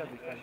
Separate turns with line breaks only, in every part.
Jedziemy!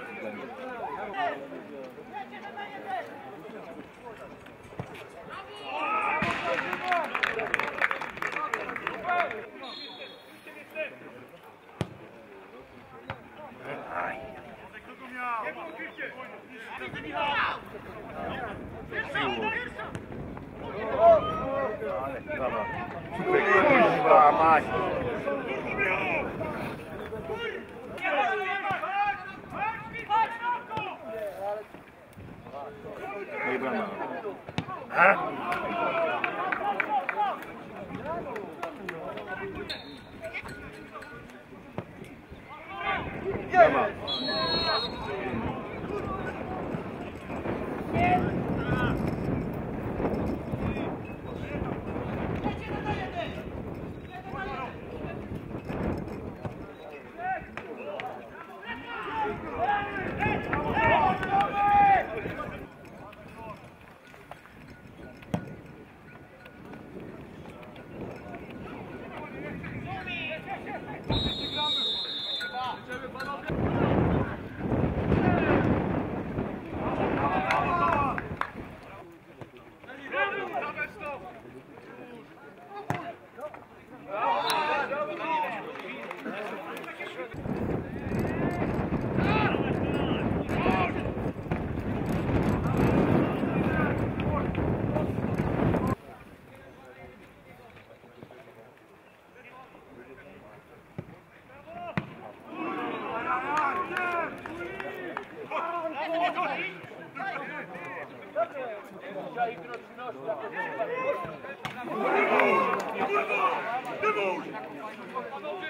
Come on.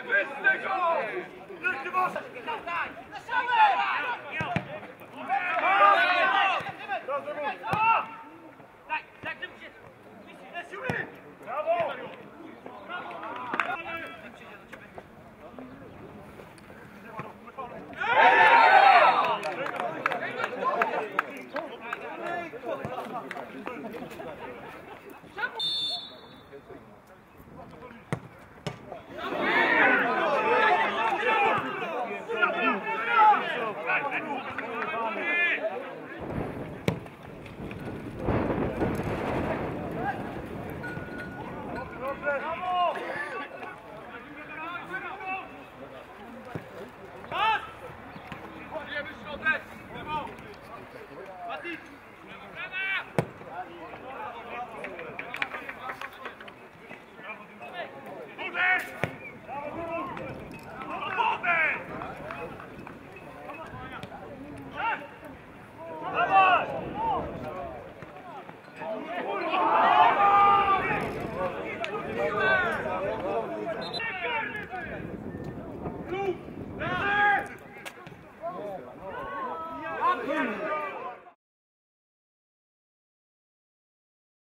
Wyjdź z tego! Lecz was! Na szamę! Bravo!